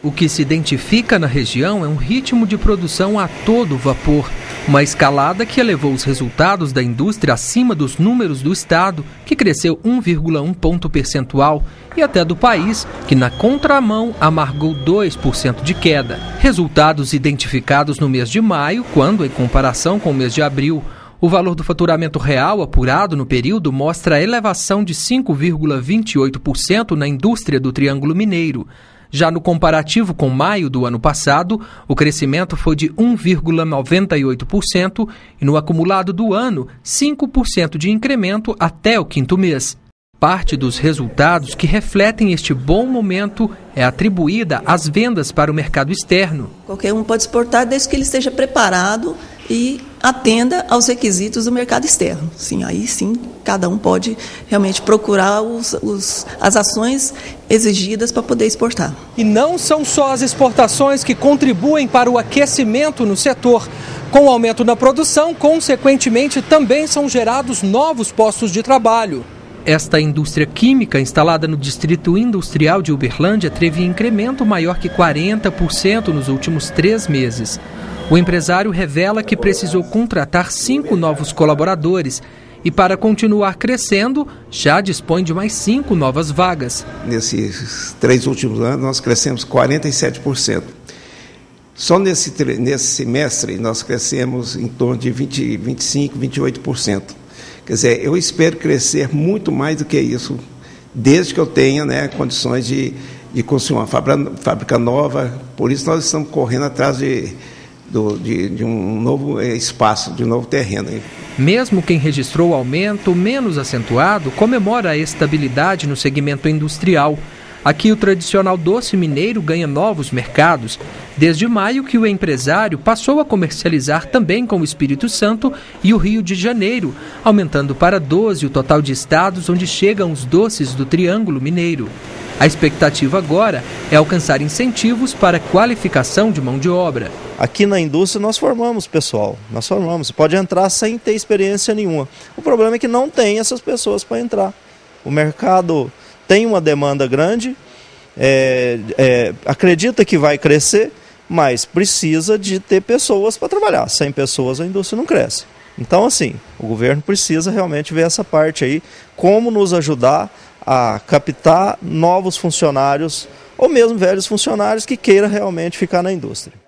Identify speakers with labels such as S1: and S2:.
S1: O que se identifica na região é um ritmo de produção a todo vapor, uma escalada que elevou os resultados da indústria acima dos números do estado, que cresceu 1,1 ponto percentual, e até do país, que na contramão amargou 2% de queda. Resultados identificados no mês de maio, quando, em comparação com o mês de abril, o valor do faturamento real apurado no período mostra a elevação de 5,28% na indústria do Triângulo Mineiro. Já no comparativo com maio do ano passado, o crescimento foi de 1,98% e no acumulado do ano, 5% de incremento até o quinto mês. Parte dos resultados que refletem este bom momento é atribuída às vendas para o mercado externo.
S2: Qualquer um pode exportar desde que ele esteja preparado e atenda aos requisitos do mercado externo. Sim, aí sim, cada um pode realmente procurar os, os, as ações exigidas para poder exportar.
S1: E não são só as exportações que contribuem para o aquecimento no setor. Com o aumento na produção, consequentemente, também são gerados novos postos de trabalho. Esta indústria química instalada no Distrito Industrial de Uberlândia teve incremento maior que 40% nos últimos três meses. O empresário revela que precisou contratar cinco novos colaboradores e, para continuar crescendo, já dispõe de mais cinco novas vagas.
S3: Nesses três últimos anos, nós crescemos 47%. Só nesse, nesse semestre, nós crescemos em torno de 20, 25%, 28%. Quer dizer, eu espero crescer muito mais do que isso, desde que eu tenha né, condições de, de construir uma fábrica, fábrica nova. Por isso, nós estamos correndo atrás de do, de, de, um novo eh, espaço, de um novo terreno.
S1: Mesmo quem registrou aumento menos acentuado comemora a estabilidade no segmento industrial. Aqui o tradicional doce mineiro ganha novos mercados. Desde maio que o empresário passou a comercializar também com o Espírito Santo e o Rio de Janeiro, aumentando para 12 o total de estados onde chegam os doces do Triângulo Mineiro. A expectativa agora é alcançar incentivos para qualificação de mão de obra.
S4: Aqui na indústria nós formamos pessoal, nós formamos. Pode entrar sem ter experiência nenhuma. O problema é que não tem essas pessoas para entrar. O mercado tem uma demanda grande, é, é, acredita que vai crescer, mas precisa de ter pessoas para trabalhar. Sem pessoas a indústria não cresce. Então, assim, o governo precisa realmente ver essa parte aí, como nos ajudar a captar novos funcionários ou mesmo velhos funcionários que queiram realmente ficar na indústria.